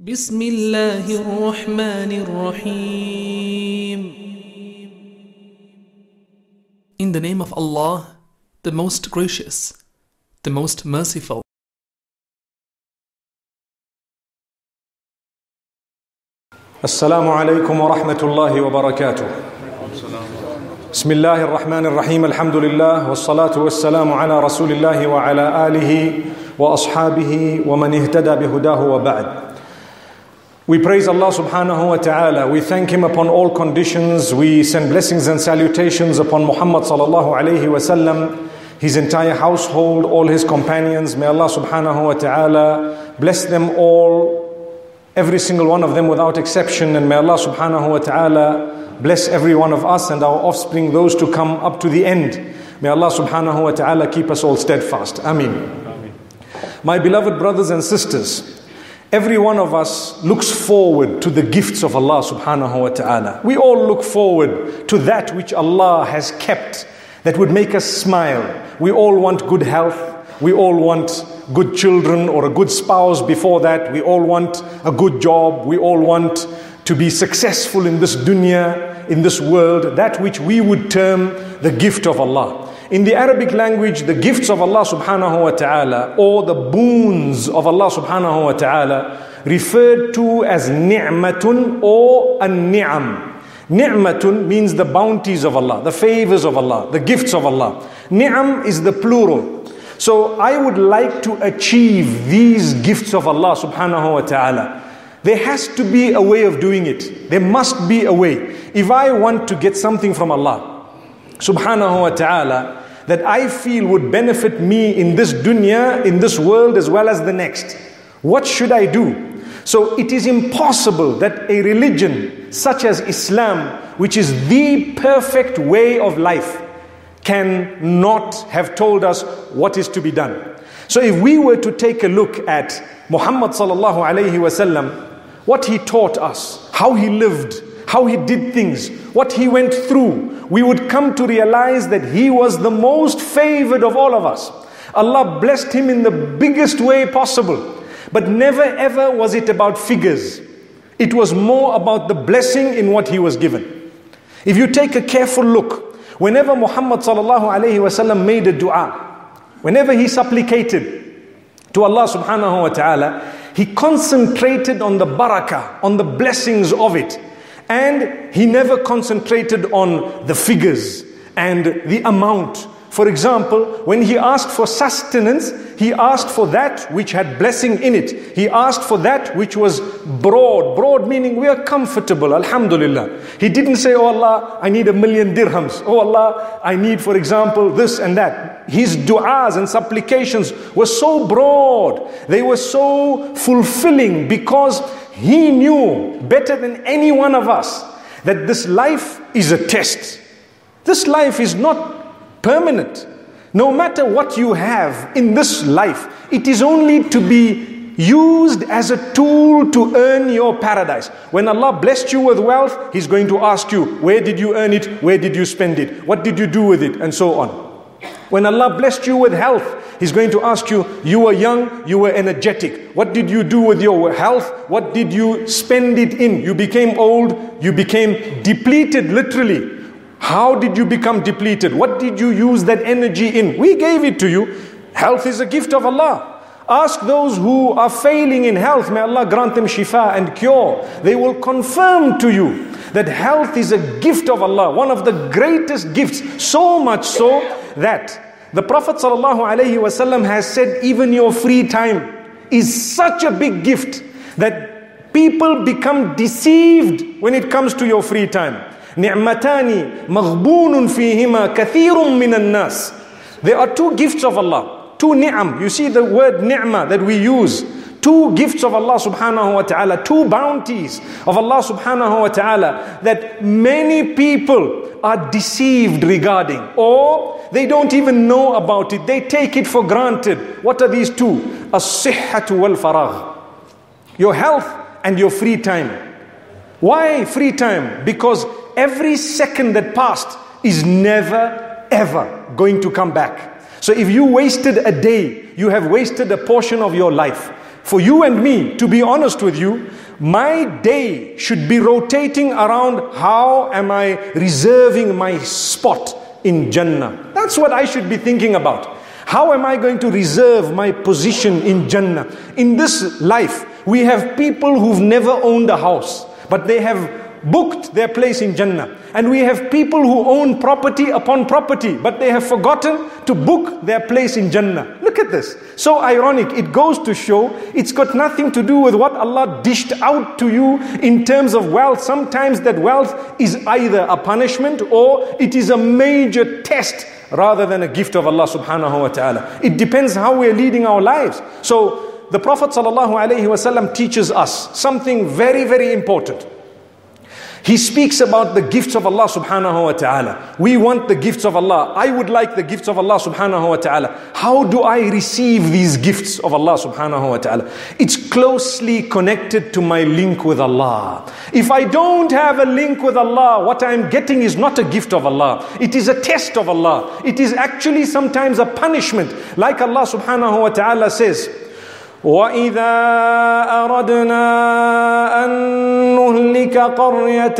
بسم الله الرحمن الرحيم In the name of Allah, the most gracious, the most merciful. السلام عليكم ورحمة الله وبركاته. بسم الله الرحمن الرحيم الحمد لله والصلاة والسلام على رسول الله وعلى آله وأصحابه ومن اهتدى بهداه وبعد. We praise Allah subhanahu wa ta'ala. We thank Him upon all conditions. We send blessings and salutations upon Muhammad sallallahu alayhi wasallam, his entire household, all his companions. May Allah subhanahu wa ta'ala bless them all, every single one of them without exception. And may Allah subhanahu wa ta'ala bless every one of us and our offspring, those to come up to the end. May Allah subhanahu wa ta'ala keep us all steadfast. Ameen. My beloved brothers and sisters, Every one of us looks forward to the gifts of Allah subhanahu wa ta'ala. We all look forward to that which Allah has kept that would make us smile. We all want good health. We all want good children or a good spouse before that. We all want a good job. We all want to be successful in this dunya, in this world, that which we would term the gift of Allah. In the Arabic language, the gifts of Allah subhanahu wa ta'ala or the boons of Allah subhanahu wa ta'ala referred to as ni'matun or an-ni'am. Ni'matun means the bounties of Allah, the favors of Allah, the gifts of Allah. Ni'am is the plural. So I would like to achieve these gifts of Allah subhanahu wa ta'ala. There has to be a way of doing it. There must be a way. If I want to get something from Allah subhanahu wa ta'ala, that I feel would benefit me in this dunya, in this world, as well as the next. What should I do? So it is impossible that a religion such as Islam, which is the perfect way of life, can not have told us what is to be done. So if we were to take a look at Muhammad sallallahu alayhi wasallam, what he taught us, how he lived, how he did things, what he went through, we would come to realize that he was the most favored of all of us. Allah blessed him in the biggest way possible. But never ever was it about figures. It was more about the blessing in what he was given. If you take a careful look, whenever Muhammad wasallam made a dua, whenever he supplicated to Allah subhanahu wa ta'ala, he concentrated on the barakah, on the blessings of it. And he never concentrated on the figures and the amount. For example, when he asked for sustenance, he asked for that which had blessing in it. He asked for that which was broad. Broad meaning we are comfortable, alhamdulillah. He didn't say, Oh Allah, I need a million dirhams. Oh Allah, I need, for example, this and that. His du'as and supplications were so broad. They were so fulfilling because he knew better than any one of us that this life is a test. This life is not permanent. No matter what you have in this life, it is only to be used as a tool to earn your paradise. When Allah blessed you with wealth, He's going to ask you, where did you earn it? Where did you spend it? What did you do with it? And so on. When Allah blessed you with health, He's going to ask you, you were young, you were energetic. What did you do with your health? What did you spend it in? You became old, you became depleted literally. How did you become depleted? What did you use that energy in? We gave it to you. Health is a gift of Allah. Ask those who are failing in health, may Allah grant them shifa and cure. They will confirm to you that health is a gift of Allah, one of the greatest gifts, so much so that the Prophet ﷺ has said, even your free time is such a big gift that people become deceived when it comes to your free time. نعمتان مغبون فيهما كثير من الناس There are two gifts of Allah, two ni'am. You see the word ni'mah that we use. Two gifts of Allah subhanahu wa ta'ala, two bounties of Allah subhanahu wa ta'ala that many people are deceived regarding or they don't even know about it. They take it for granted. What are these two? As-sihhatu wal faragh. Your health and your free time. Why free time? Because every second that passed is never ever going to come back. So if you wasted a day, you have wasted a portion of your life. for you and me, to be honest with you, my day should be rotating around how am I reserving my spot in Jannah. That's what I should be thinking about. How am I going to reserve my position in Jannah? In this life, we have people who've never owned a house, but they have booked their place in Jannah. And we have people who own property upon property, but they have forgotten to book their place in Jannah. Look at this. So ironic. It goes to show it's got nothing to do with what Allah dished out to you in terms of wealth. Sometimes that wealth is either a punishment or it is a major test rather than a gift of Allah subhanahu wa ta'ala. It depends how we're leading our lives. So the Prophet sallallahu teaches us something very, very important. He speaks about the gifts of Allah subhanahu wa ta'ala. We want the gifts of Allah. I would like the gifts of Allah subhanahu wa ta'ala. How do I receive these gifts of Allah subhanahu wa ta'ala? It's closely connected to my link with Allah. If I don't have a link with Allah, what I'm getting is not a gift of Allah. It is a test of Allah. It is actually sometimes a punishment. Like Allah subhanahu wa ta'ala says, وإذا أردنا أن نهلك قرية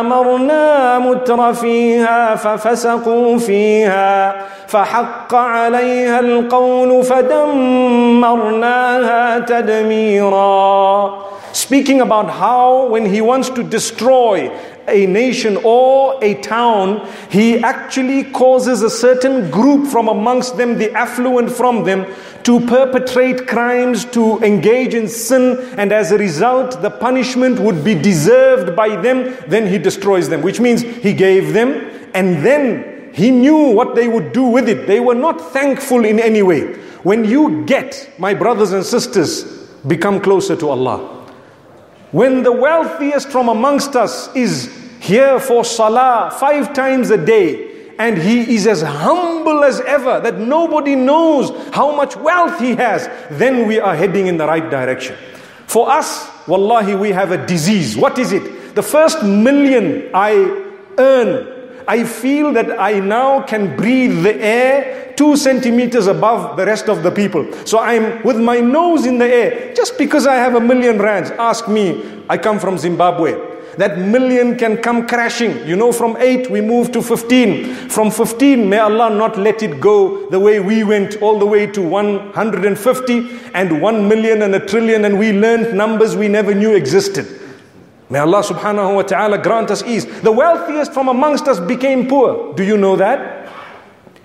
أمرنا متر فيها ففسقوا فيها فحق عليها القول فدمرناها تدميرا Speaking about how when he wants to destroy a nation or a town, he actually causes a certain group from amongst them, the affluent from them, to perpetrate crimes, to engage in sin, and as a result, the punishment would be deserved by them, then he destroys them, which means he gave them, and then he knew what they would do with it. They were not thankful in any way. When you get, my brothers and sisters, become closer to Allah. When the wealthiest from amongst us is here for salah five times a day, and he is as humble as ever that nobody knows how much wealth he has, then we are heading in the right direction. For us, wallahi, we have a disease. What is it? The first million I earn, I feel that I now can breathe the air two centimeters above the rest of the people. So I'm with my nose in the air just because I have a million rands. Ask me, I come from Zimbabwe. That million can come crashing. You know, from 8 we move to 15. From 15, may Allah not let it go the way we went all the way to 150 and 1 million and a trillion, and we learned numbers we never knew existed. May Allah subhanahu wa ta'ala grant us ease. The wealthiest from amongst us became poor. Do you know that?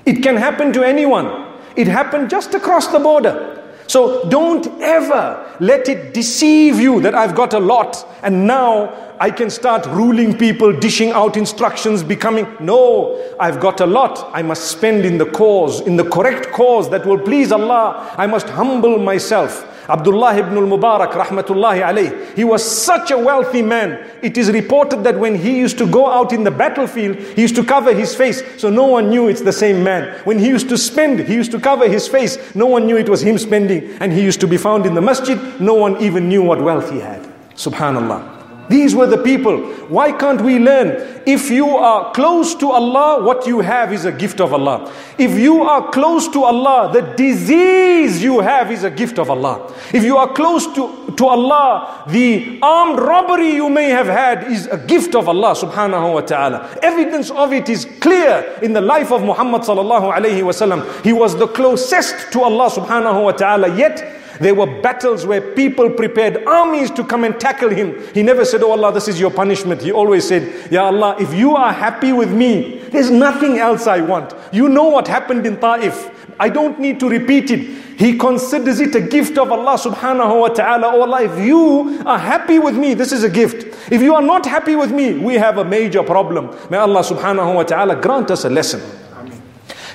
It can happen to anyone. It happened just across the border. So don't ever let it deceive you that I've got a lot and now I can start ruling people, dishing out instructions, becoming. No, I've got a lot. I must spend in the cause, in the correct cause that will please Allah. I must humble myself. Abdullah ibn al-Mubarak rahmatullahi alayh, he was such a wealthy man. It is reported that when he used to go out in the battlefield, he used to cover his face so no one knew it's the same man. When he used to spend, he used to cover his face. No one knew it was him spending. And he used to be found in the masjid. No one even knew what wealth he had. Subhanallah. These were the people. Why can't we learn? If you are close to Allah, what you have is a gift of Allah. If you are close to Allah, the disease you have is a gift of Allah. If you are close to, to Allah, the armed robbery you may have had is a gift of Allah subhanahu wa ta'ala. Evidence of it is clear in the life of Muhammad sallallahu alayhi wasallam. He was the closest to Allah subhanahu wa ta'ala, yet there were battles where people prepared armies to come and tackle him. He never said, Oh Allah, this is your punishment. He always said, Ya Allah, if you are happy with me, there's nothing else I want. You know what happened in Ta'if. I don't need to repeat it. He considers it a gift of Allah subhanahu wa ta'ala. Oh Allah, if you are happy with me, this is a gift. If you are not happy with me, we have a major problem. May Allah subhanahu wa ta'ala grant us a lesson.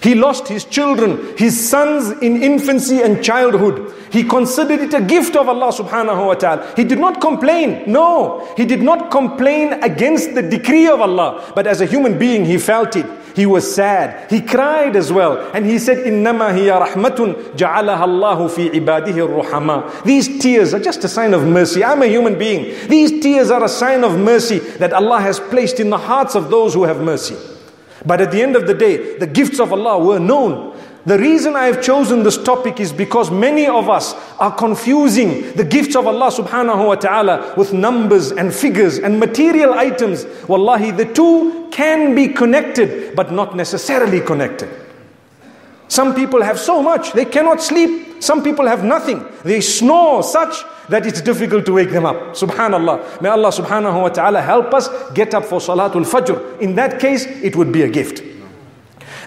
He lost his children, his sons in infancy and childhood. He considered it a gift of Allah subhanahu wa ta'ala. He did not complain. No, he did not complain against the decree of Allah. But as a human being, he felt it. He was sad. He cried as well. And he said, إِنَّمَا هِيَ رَحْمَةٌ جَعَلَهَا اللَّهُ فِي عِبَادِهِ الرُّحَمَا These tears are just a sign of mercy. I'm a human being. These tears are a sign of mercy that Allah has placed in the hearts of those who have mercy. But at the end of the day, the gifts of Allah were known. The reason I have chosen this topic is because many of us are confusing the gifts of Allah subhanahu wa ta'ala with numbers and figures and material items. Wallahi, the two can be connected, but not necessarily connected. Some people have so much, they cannot sleep. Some people have nothing. They snore such that it's difficult to wake them up. Subhanallah. May Allah subhanahu wa ta'ala help us get up for Salatul Fajr. In that case, it would be a gift.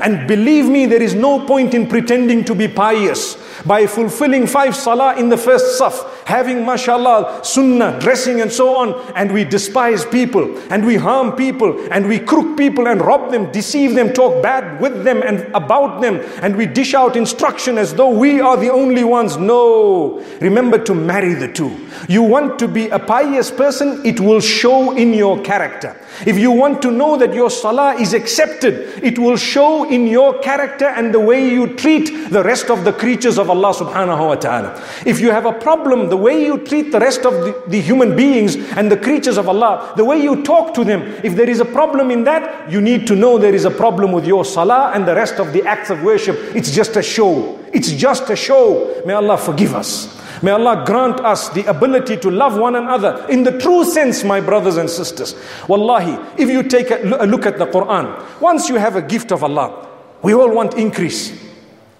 And believe me, there is no point in pretending to be pious by fulfilling five salah in the first saf, having mashallah, sunnah, dressing and so on, and we despise people, and we harm people, and we crook people and rob them, deceive them, talk bad with them and about them, and we dish out instruction as though we are the only ones. No. Remember to marry the two. You want to be a pious person, it will show in your character. If you want to know that your salah is accepted, it will show in your character and the way you treat the rest of the creatures of Allah subhanahu wa ta'ala. If you have a problem, the way you treat the rest of the, the human beings and the creatures of Allah, the way you talk to them, if there is a problem in that, you need to know there is a problem with your salah and the rest of the acts of worship. It's just a show. It's just a show. May Allah forgive us. May Allah grant us the ability to love one another in the true sense, my brothers and sisters. Wallahi, if you take a look at the Quran, once you have a gift of Allah, we all want increase.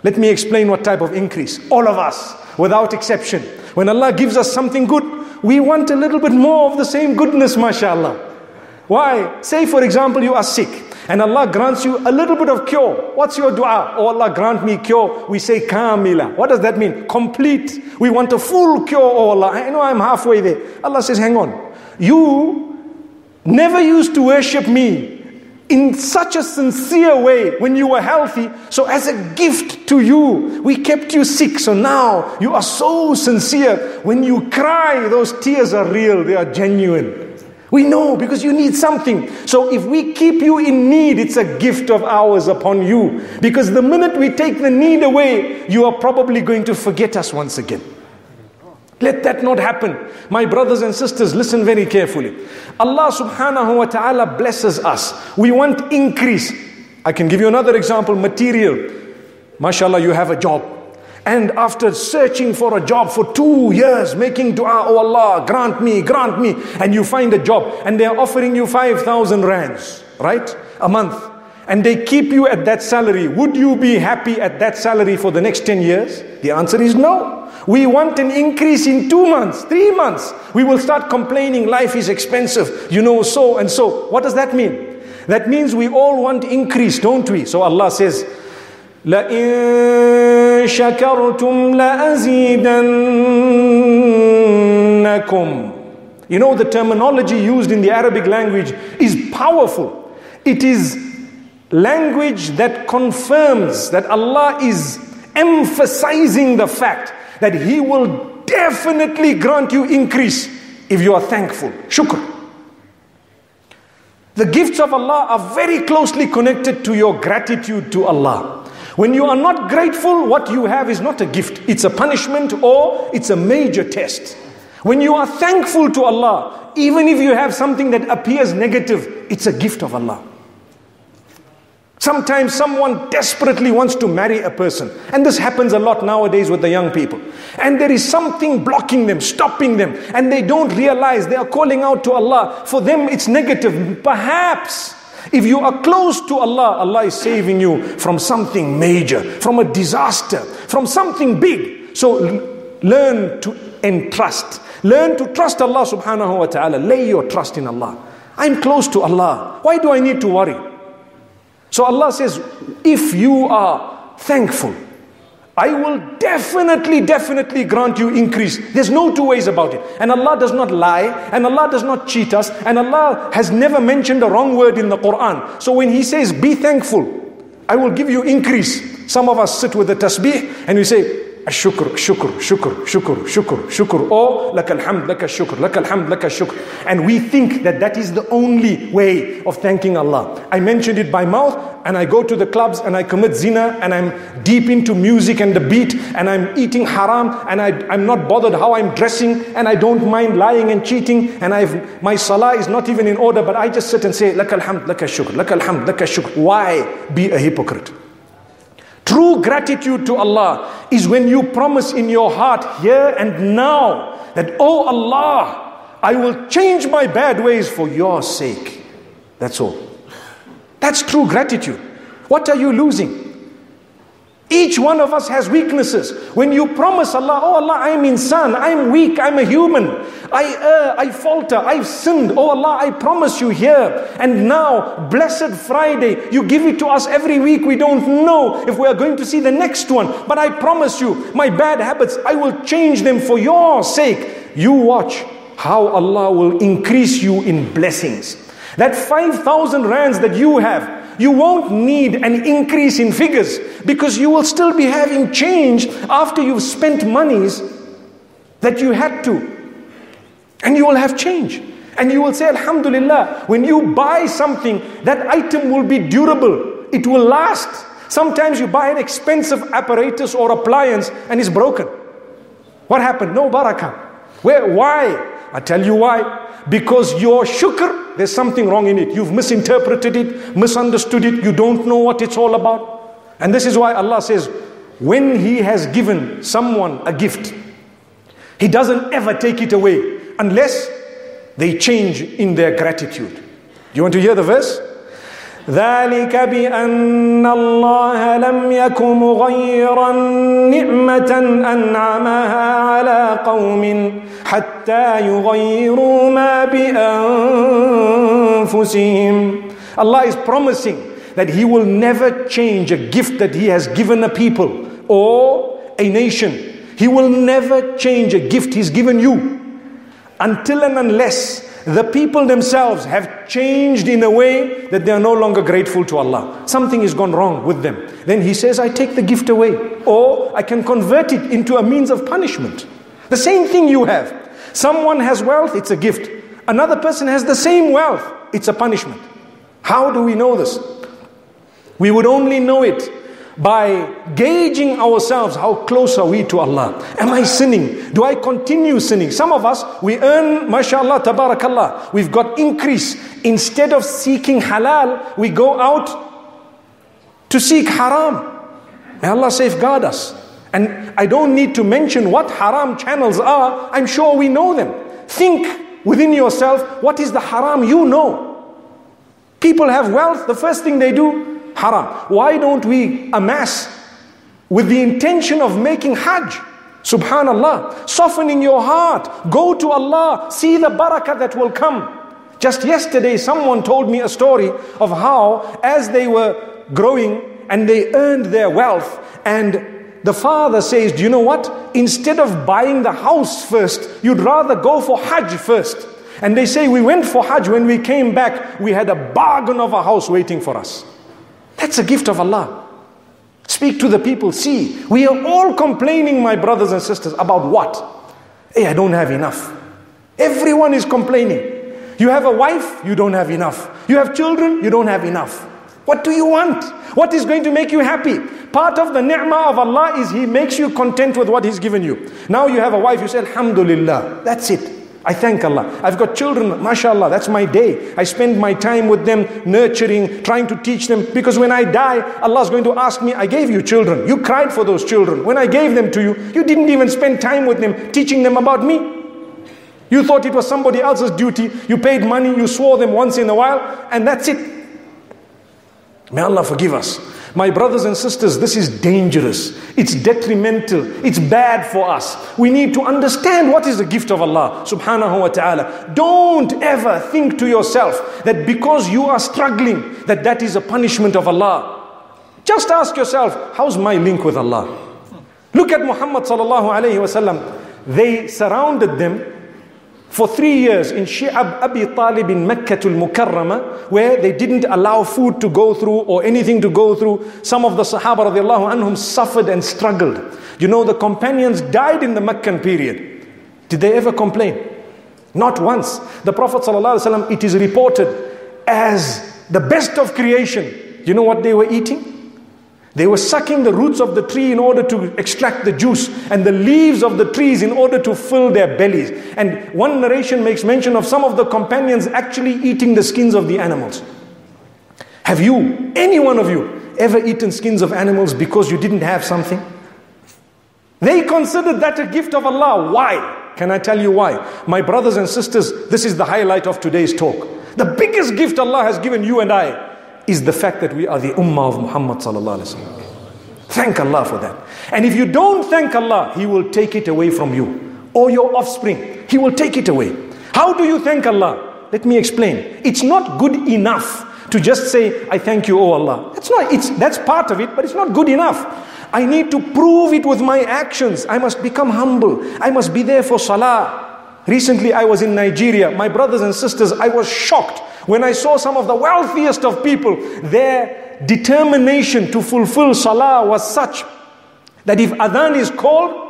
Let me explain what type of increase. All of us, without exception. When Allah gives us something good, we want a little bit more of the same goodness, mashallah. Why? Say, for example, you are sick and Allah grants you a little bit of cure. What's your dua? Oh Allah, grant me cure. We say kamila. What does that mean? Complete. We want a full cure, oh Allah. I know I'm halfway there. Allah says, hang on. You never used to worship me in such a sincere way when you were healthy. So, as a gift to you, we kept you sick. So now you are so sincere. When you cry, those tears are real, they are genuine. We know because you need something. So if we keep you in need, it's a gift of ours upon you. Because the minute we take the need away, you are probably going to forget us once again. Let that not happen. My brothers and sisters, listen very carefully. Allah subhanahu wa ta'ala blesses us. We want increase. I can give you another example material. MashaAllah, you have a job. And after searching for a job for two years, making dua, oh Allah, grant me, grant me, and you find a job, and they are offering you 5,000 rands, right? A month And they keep you at that salary. Would you be happy at that salary for the next 10 years? The answer is no. We want an increase in two months, three months. We will start complaining life is expensive, you know, so and so. What does that mean? That means we all want increase, don't we? So Allah says, لئن شكرتم لأزيدنكم You know the terminology used in the Arabic language is powerful. It is language that confirms that Allah is emphasizing the fact that He will definitely grant you increase if you are thankful. Shukr. The gifts of Allah are very closely connected to your gratitude to Allah. When you are not grateful, what you have is not a gift, it's a punishment or it's a major test. When you are thankful to Allah, even if you have something that appears negative, it's a gift of Allah. Sometimes someone desperately wants to marry a person, and this happens a lot nowadays with the young people. And there is something blocking them, stopping them, and they don't realize they are calling out to Allah. For them, it's negative. Perhaps if you are close to Allah, Allah is saving you from something major, from a disaster, from something big. So learn to entrust. Learn to trust Allah subhanahu wa ta'ala. Lay your trust in Allah. I'm close to Allah. Why do I need to worry? So Allah says, if you are thankful, I will definitely, definitely grant you increase. There's no two ways about it. And Allah does not lie, and Allah does not cheat us, and Allah has never mentioned a wrong word in the Quran. So when He says, be thankful, I will give you increase. Some of us sit with the tasbih and we say, الشكر شكر شكر شكر شكر شكر or لك الحمد لك الشكر لك الحمد لك الشكر and we think that that is the only way of thanking Allah I mentioned it by mouth and I go to the clubs and I commit zina and I'm deep into music and the beat and I'm eating haram and I, I'm not bothered how I'm dressing and I don't mind lying and cheating and I've my salah is not even in order but I just sit and say لك الحمد لك الشكر لك الحمد لك الشكر why be a hypocrite True gratitude to Allah is when you promise in your heart here and now that, Oh Allah, I will change my bad ways for your sake. That's all. That's true gratitude. What are you losing? Each one of us has weaknesses. When you promise Allah, oh Allah, I'm insan, I'm weak, I'm a human. I err, I falter, I've sinned. Oh Allah, I promise you here. And now, blessed Friday, you give it to us every week. We don't know if we are going to see the next one. But I promise you, my bad habits, I will change them for your sake. You watch how Allah will increase you in blessings. That 5,000 rands that you have, you won't need an increase in figures because you will still be having change after you've spent monies that you had to. And you will have change. And you will say, Alhamdulillah, when you buy something, that item will be durable, it will last. Sometimes you buy an expensive apparatus or appliance and it's broken. What happened? No barakah. Where? Why? I tell you why. Because your shukr, there's something wrong in it. You've misinterpreted it, misunderstood it, you don't know what it's all about. And this is why Allah says, when He has given someone a gift, He doesn't ever take it away unless they change in their gratitude. Do you want to hear the verse? ذلك بأن الله لم يك مغيرا نعمة أنعمها على قوم حتى يغيروا ما بأنفسهم Allah is promising that He will never change a gift that He has given a people or a nation. He will never change a gift He's given you until and unless the people themselves have changed in a way that they are no longer grateful to Allah. Something has gone wrong with them. Then He says, I take the gift away, or I can convert it into a means of punishment. The same thing you have. Someone has wealth, it's a gift. Another person has the same wealth, it's a punishment. How do we know this? We would only know it by gauging ourselves how close are we to Allah am I sinning do I continue sinning some of us we earn mashallah tabarakallah we've got increase instead of seeking halal we go out to seek haram may Allah safeguard us and I don't need to mention what haram channels are I'm sure we know them think within yourself what is the haram you know people have wealth the first thing they do haram. Why don't we amass with the intention of making hajj? Subhanallah, softening your heart, go to Allah, see the barakah that will come. Just yesterday, someone told me a story of how, as they were growing and they earned their wealth, and the father says, Do you know what? Instead of buying the house first, you'd rather go for Hajj first. And they say, We went for Hajj. When we came back, we had a bargain of a house waiting for us. That's a gift of Allah. Speak to the people. See, we are all complaining, my brothers and sisters, about what? Hey, I don't have enough. Everyone is complaining. You have a wife, you don't have enough. You have children, you don't have enough. What do you want? What is going to make you happy? Part of the ni'mah of Allah is He makes you content with what He's given you. Now you have a wife, you say, Alhamdulillah. That's it. I thank Allah. I've got children, mashallah, that's my day. I spend my time with them, nurturing, trying to teach them. Because when I die, Allah is going to ask me, I gave you children. You cried for those children. When I gave them to you, you didn't even spend time with them, teaching them about me. You thought it was somebody else's duty. You paid money, you swore them once in a while, and that's it. May Allah forgive us. My brothers and sisters, this is dangerous. It's detrimental. It's bad for us. We need to understand what is the gift of Allah subhanahu wa ta'ala. Don't ever think to yourself that because you are struggling, that that is a punishment of Allah. Just ask yourself, how's my link with Allah? Look at Muhammad sallallahu alayhi wasallam. They surrounded them for three years in Shi'ab Abi Talib in Mecca al Mukarrama, where they didn't allow food to go through or anything to go through. Some of the Sahaba radiallahu anhum suffered and struggled. You know, the companions died in the Meccan period. Did they ever complain? Not once. The Prophet it is reported as the best of creation. You know what they were eating? They were sucking the roots of the tree in order to extract the juice and the leaves of the trees in order to fill their bellies. And one narration makes mention of some of the companions actually eating the skins of the animals. Have you, any one of you, ever eaten skins of animals because you didn't have something? They considered that a gift of Allah. Why? Can I tell you why? My brothers and sisters, this is the highlight of today's talk. The biggest gift Allah has given you and I is the fact that we are the ummah of Muhammad. Thank Allah for that. And if you don't thank Allah, He will take it away from you or your offspring. He will take it away. How do you thank Allah? Let me explain. It's not good enough to just say, I thank you, oh Allah. That's not, it's, that's part of it, but it's not good enough. I need to prove it with my actions. I must become humble. I must be there for salah. Recently, I was in Nigeria. My brothers and sisters, I was shocked when I saw some of the wealthiest of people. Their determination to fulfill salah was such that if adhan is called,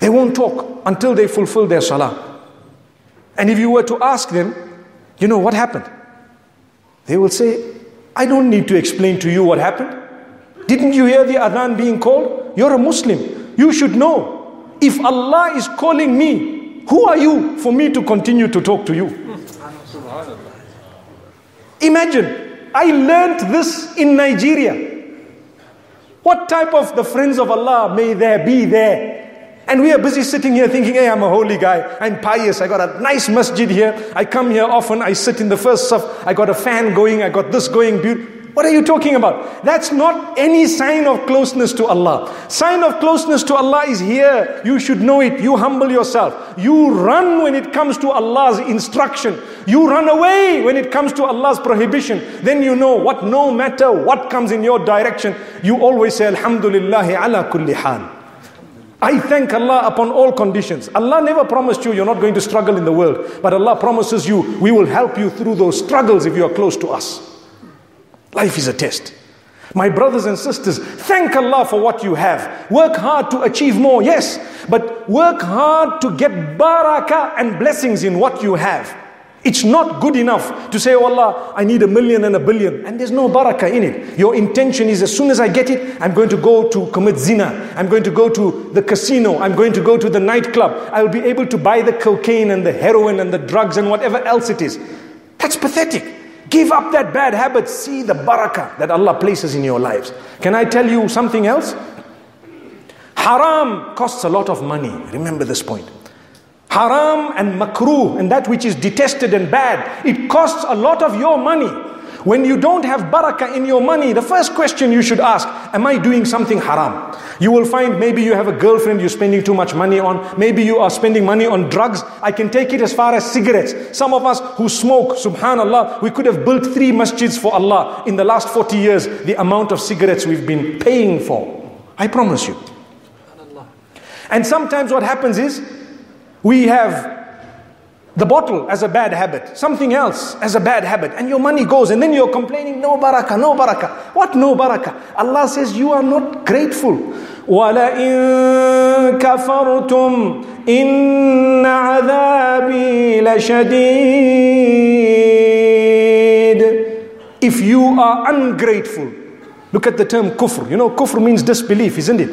they won't talk until they fulfill their salah. And if you were to ask them, you know what happened? They will say, I don't need to explain to you what happened. Didn't you hear the adhan being called? You're a Muslim. You should know. If Allah is calling me, who are you for me to continue to talk to you? Imagine, I learned this in Nigeria. What type of the friends of Allah may there be there? And we are busy sitting here thinking, hey, I'm a holy guy. I'm pious. I got a nice masjid here. I come here often. I sit in the first saf. I got a fan going. I got this going. What are you talking about? That's not any sign of closeness to Allah. Sign of closeness to Allah is here. You should know it. You humble yourself. You run when it comes to Allah's instruction. You run away when it comes to Allah's prohibition. Then you know what no matter what comes in your direction, you always say, Alhamdulillah ala kulli hal. I thank Allah upon all conditions. Allah never promised you you're not going to struggle in the world, but Allah promises you we will help you through those struggles if you are close to us. Life is a test. My brothers and sisters, thank Allah for what you have. Work hard to achieve more, yes, but work hard to get barakah and blessings in what you have. It's not good enough to say, oh Allah, I need a million and a billion, and there's no barakah in it. Your intention is as soon as I get it, I'm going to go to commit zina, I'm going to go to the casino, I'm going to go to the nightclub, I'll be able to buy the cocaine and the heroin and the drugs and whatever else it is. That's pathetic. Give up that bad habit. See the barakah that Allah places in your lives. Can I tell you something else? Haram costs a lot of money. Remember this point. Haram and makruh and that which is detested and bad, it costs a lot of your money. When you don't have barakah in your money, the first question you should ask, am I doing something haram? You will find maybe you have a girlfriend you're spending too much money on. Maybe you are spending money on drugs. I can take it as far as cigarettes. Some of us who smoke, subhanallah, we could have built three masjids for Allah in the last 40 years, the amount of cigarettes we've been paying for. I promise you. And sometimes what happens is, we have the bottle as a bad habit, something else as a bad habit, and your money goes, and then you're complaining, no barakah, no barakah. What no barakah? Allah says you are not grateful. وَلَئِن كَفَرْتُمْ إِنَّ عَذَابِي لَشَدِيدٌ If you are ungrateful, look at the term kufr. You know, kufr means disbelief, isn't it?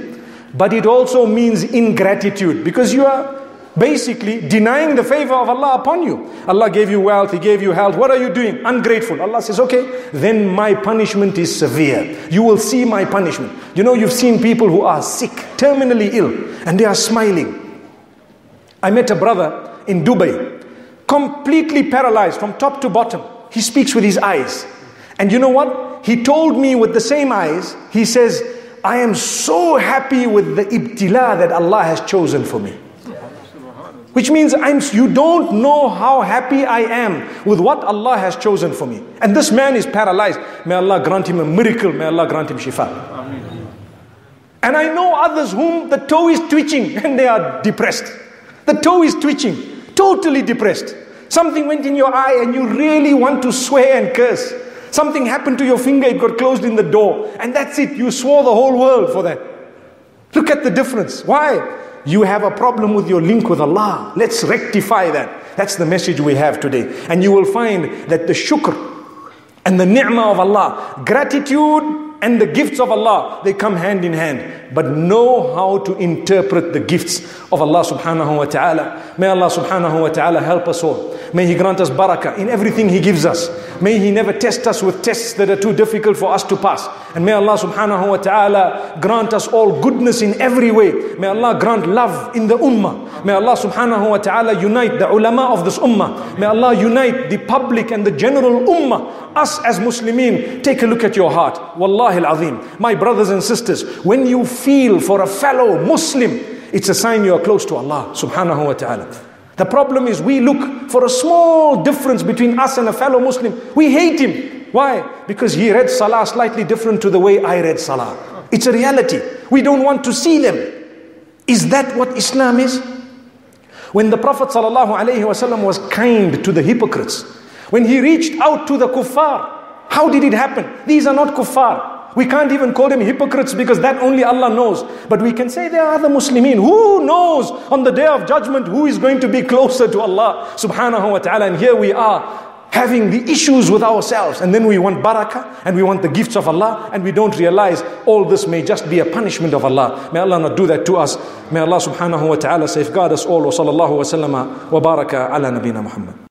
But it also means ingratitude because you are basically denying the favor of Allah upon you. Allah gave you wealth, He gave you health. What are you doing? Ungrateful. Allah says, okay, then my punishment is severe. You will see my punishment. You know, you've seen people who are sick, terminally ill, and they are smiling. I met a brother in Dubai, completely paralyzed from top to bottom. He speaks with his eyes. And you know what? He told me with the same eyes, he says, I am so happy with the ibtila that Allah has chosen for me. Which means I'm, you don't know how happy I am with what Allah has chosen for me. And this man is paralyzed. May Allah grant him a miracle. May Allah grant him shifa. And I know others whom the toe is twitching and they are depressed. The toe is twitching, totally depressed. Something went in your eye and you really want to swear and curse. Something happened to your finger, it got closed in the door. And that's it. You swore the whole world for that. Look at the difference. Why? You have a problem with your link with Allah. Let's rectify that. That's the message we have today. And you will find that the shukr and the ni'mah of Allah, gratitude and the gifts of Allah, they come hand in hand. But know how to interpret the gifts of Allah subhanahu wa ta'ala. May Allah subhanahu wa ta'ala help us all. May He grant us barakah in everything He gives us. May He never test us with tests that are too difficult for us to pass. And may Allah subhanahu wa ta'ala grant us all goodness in every way. May Allah grant love in the ummah. May Allah subhanahu wa ta'ala unite the ulama of this ummah. May Allah unite the public and the general ummah. Us as Muslimin, take a look at your heart. Wallahi al-azim. My brothers and sisters, when you feel for a fellow Muslim, it's a sign you are close to Allah subhanahu wa ta'ala. The problem is we look for a small difference between us and a fellow Muslim. We hate him. Why? Because he read Salah slightly different to the way I read Salah. It's a reality. We don't want to see them. Is that what Islam is? When the Prophet was kind to the hypocrites, when he reached out to the kuffar, how did it happen? These are not kuffar. We can't even call them hypocrites because that only Allah knows. But we can say they are the Muslimin. Who knows on the day of judgment who is going to be closer to Allah subhanahu wa ta'ala. And here we are having the issues with ourselves. And then we want barakah and we want the gifts of Allah. And we don't realize all this may just be a punishment of Allah. May Allah not do that to us. May Allah subhanahu wa ta'ala safeguard us all. Wa sallallahu wa sallama wa baraka ala nabina Muhammad.